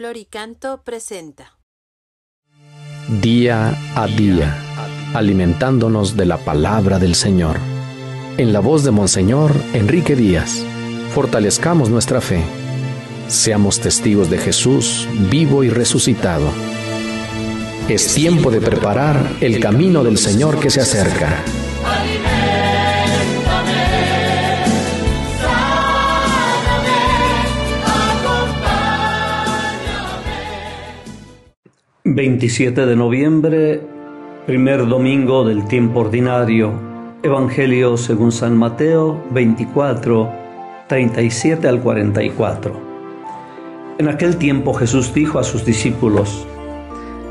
Floricanto presenta Día a día, alimentándonos de la palabra del Señor. En la voz de Monseñor Enrique Díaz, fortalezcamos nuestra fe. Seamos testigos de Jesús vivo y resucitado. Es tiempo de preparar el camino del Señor que se acerca. 27 de noviembre, primer domingo del tiempo ordinario, Evangelio según San Mateo 24, 37 al 44. En aquel tiempo Jesús dijo a sus discípulos,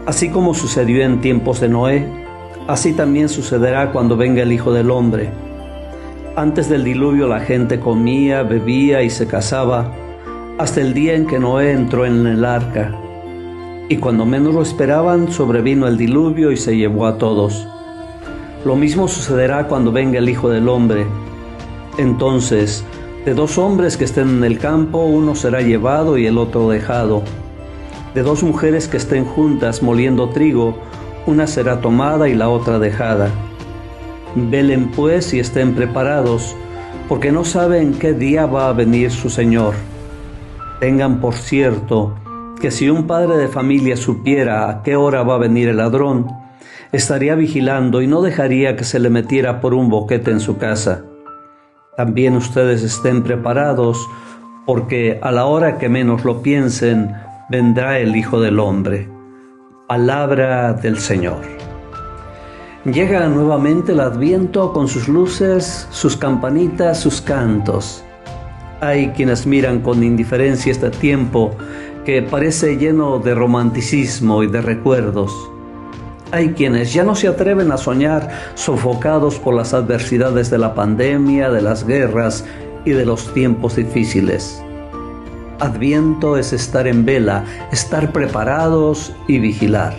Así como sucedió en tiempos de Noé, así también sucederá cuando venga el Hijo del Hombre. Antes del diluvio la gente comía, bebía y se casaba, hasta el día en que Noé entró en el arca y cuando menos lo esperaban sobrevino el diluvio y se llevó a todos. Lo mismo sucederá cuando venga el Hijo del Hombre. Entonces, de dos hombres que estén en el campo, uno será llevado y el otro dejado. De dos mujeres que estén juntas moliendo trigo, una será tomada y la otra dejada. Velen pues y estén preparados, porque no saben qué día va a venir su Señor. Tengan por cierto que si un padre de familia supiera a qué hora va a venir el ladrón, estaría vigilando y no dejaría que se le metiera por un boquete en su casa. También ustedes estén preparados, porque a la hora que menos lo piensen, vendrá el Hijo del Hombre. Palabra del Señor. Llega nuevamente el Adviento con sus luces, sus campanitas, sus cantos. Hay quienes miran con indiferencia este tiempo que parece lleno de romanticismo y de recuerdos. Hay quienes ya no se atreven a soñar sofocados por las adversidades de la pandemia, de las guerras y de los tiempos difíciles. Adviento es estar en vela, estar preparados y vigilar.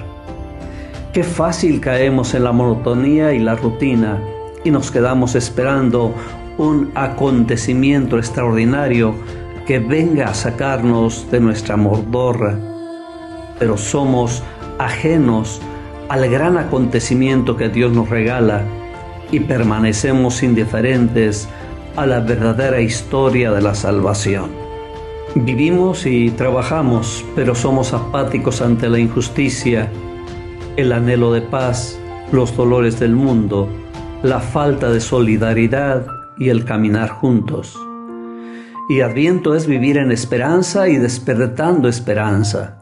Qué fácil caemos en la monotonía y la rutina y nos quedamos esperando un acontecimiento extraordinario que venga a sacarnos de nuestra mordorra, pero somos ajenos al gran acontecimiento que Dios nos regala y permanecemos indiferentes a la verdadera historia de la salvación. Vivimos y trabajamos, pero somos apáticos ante la injusticia, el anhelo de paz, los dolores del mundo, la falta de solidaridad y el caminar juntos. Y Adviento es vivir en esperanza y despertando esperanza.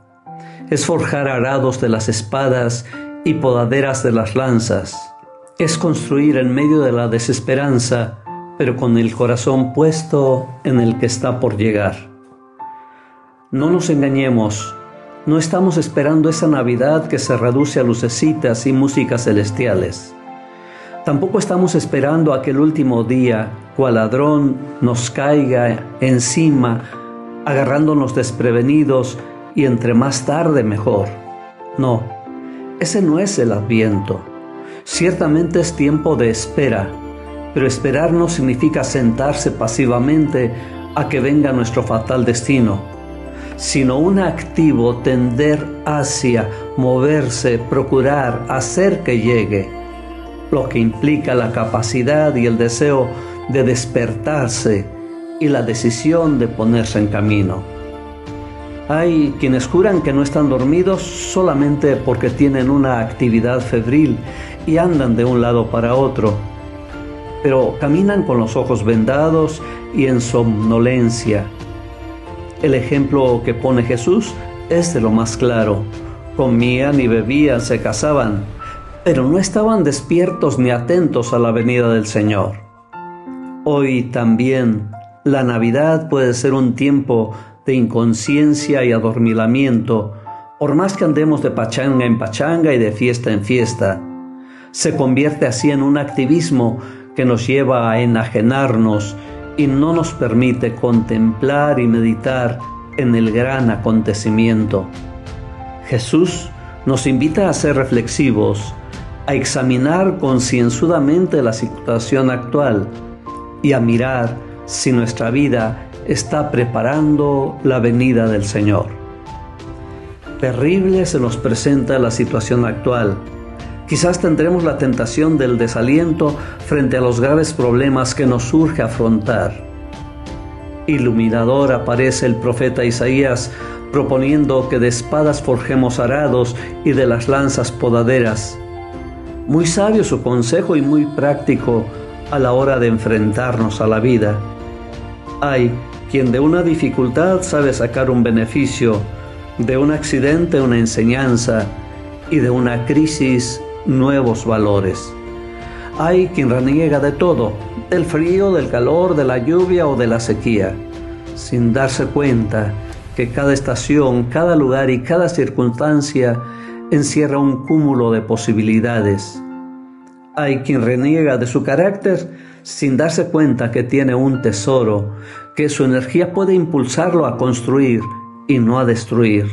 Es forjar arados de las espadas y podaderas de las lanzas. Es construir en medio de la desesperanza, pero con el corazón puesto en el que está por llegar. No nos engañemos, no estamos esperando esa Navidad que se reduce a lucecitas y músicas celestiales. Tampoco estamos esperando a que el último día, cual ladrón, nos caiga encima, agarrándonos desprevenidos y entre más tarde mejor. No, ese no es el adviento. Ciertamente es tiempo de espera, pero esperar no significa sentarse pasivamente a que venga nuestro fatal destino, sino un activo tender hacia, moverse, procurar, hacer que llegue lo que implica la capacidad y el deseo de despertarse y la decisión de ponerse en camino. Hay quienes juran que no están dormidos solamente porque tienen una actividad febril y andan de un lado para otro, pero caminan con los ojos vendados y en somnolencia. El ejemplo que pone Jesús es de lo más claro. Comían y bebían, se casaban, pero no estaban despiertos ni atentos a la venida del Señor. Hoy también la Navidad puede ser un tiempo de inconsciencia y adormilamiento, por más que andemos de pachanga en pachanga y de fiesta en fiesta. Se convierte así en un activismo que nos lleva a enajenarnos y no nos permite contemplar y meditar en el gran acontecimiento. Jesús nos invita a ser reflexivos, a examinar concienzudamente la situación actual y a mirar si nuestra vida está preparando la venida del Señor. Terrible se nos presenta la situación actual. Quizás tendremos la tentación del desaliento frente a los graves problemas que nos surge afrontar. Iluminador aparece el profeta Isaías proponiendo que de espadas forjemos arados y de las lanzas podaderas. Muy sabio su consejo y muy práctico a la hora de enfrentarnos a la vida. Hay quien de una dificultad sabe sacar un beneficio, de un accidente una enseñanza y de una crisis nuevos valores. Hay quien reniega de todo, del frío, del calor, de la lluvia o de la sequía, sin darse cuenta que cada estación, cada lugar y cada circunstancia encierra un cúmulo de posibilidades. Hay quien reniega de su carácter sin darse cuenta que tiene un tesoro, que su energía puede impulsarlo a construir y no a destruir.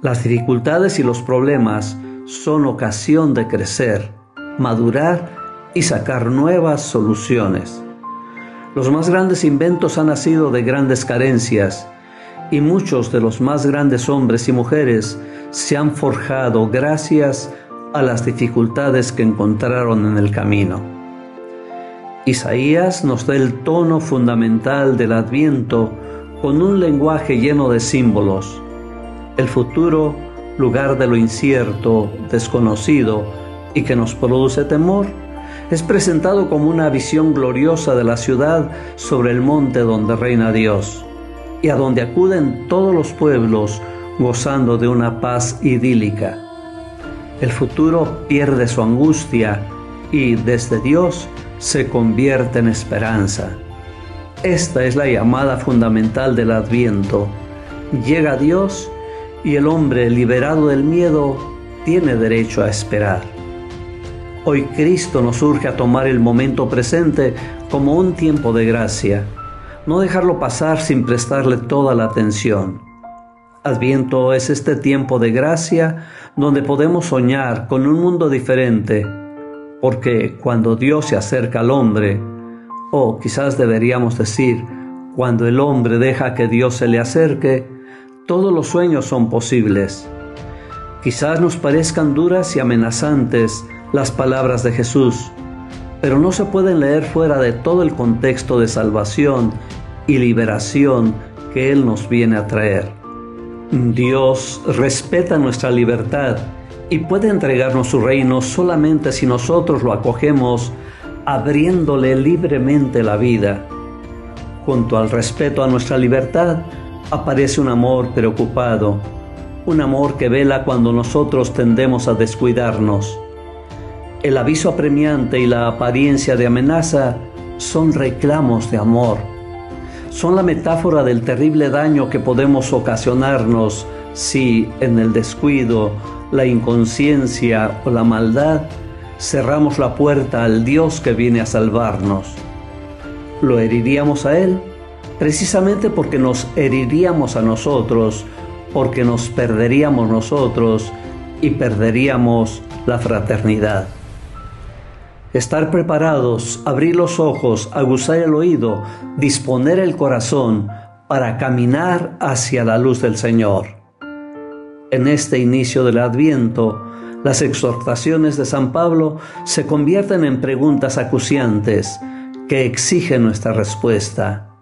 Las dificultades y los problemas son ocasión de crecer, madurar y sacar nuevas soluciones. Los más grandes inventos han nacido de grandes carencias y muchos de los más grandes hombres y mujeres se han forjado gracias a las dificultades que encontraron en el camino. Isaías nos da el tono fundamental del adviento con un lenguaje lleno de símbolos. El futuro lugar de lo incierto, desconocido y que nos produce temor, es presentado como una visión gloriosa de la ciudad sobre el monte donde reina Dios y a donde acuden todos los pueblos gozando de una paz idílica. El futuro pierde su angustia y desde Dios se convierte en esperanza. Esta es la llamada fundamental del adviento. Llega Dios y el hombre liberado del miedo tiene derecho a esperar. Hoy Cristo nos urge a tomar el momento presente como un tiempo de gracia, no dejarlo pasar sin prestarle toda la atención. Adviento es este tiempo de gracia donde podemos soñar con un mundo diferente, porque cuando Dios se acerca al hombre, o quizás deberíamos decir, cuando el hombre deja que Dios se le acerque, todos los sueños son posibles. Quizás nos parezcan duras y amenazantes las palabras de Jesús, pero no se pueden leer fuera de todo el contexto de salvación y liberación que Él nos viene a traer. Dios respeta nuestra libertad y puede entregarnos su reino solamente si nosotros lo acogemos abriéndole libremente la vida. Junto al respeto a nuestra libertad, aparece un amor preocupado, un amor que vela cuando nosotros tendemos a descuidarnos. El aviso apremiante y la apariencia de amenaza son reclamos de amor. Son la metáfora del terrible daño que podemos ocasionarnos si en el descuido, la inconsciencia o la maldad cerramos la puerta al Dios que viene a salvarnos. ¿Lo heriríamos a Él? precisamente porque nos heriríamos a nosotros, porque nos perderíamos nosotros y perderíamos la fraternidad. Estar preparados, abrir los ojos, aguzar el oído, disponer el corazón para caminar hacia la luz del Señor. En este inicio del Adviento, las exhortaciones de San Pablo se convierten en preguntas acuciantes que exigen nuestra respuesta.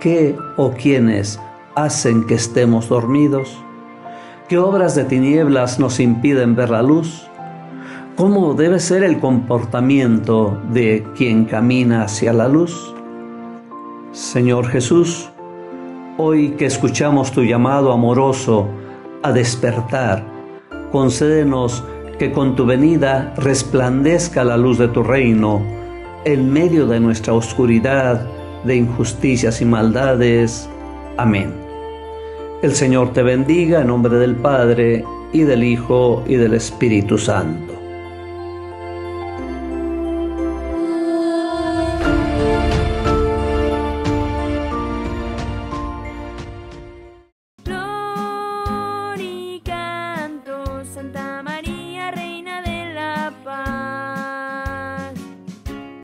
¿Qué o quiénes hacen que estemos dormidos? ¿Qué obras de tinieblas nos impiden ver la luz? ¿Cómo debe ser el comportamiento de quien camina hacia la luz? Señor Jesús, hoy que escuchamos tu llamado amoroso a despertar, concédenos que con tu venida resplandezca la luz de tu reino en medio de nuestra oscuridad de injusticias y maldades. Amén. El Señor te bendiga en nombre del Padre, y del Hijo, y del Espíritu Santo.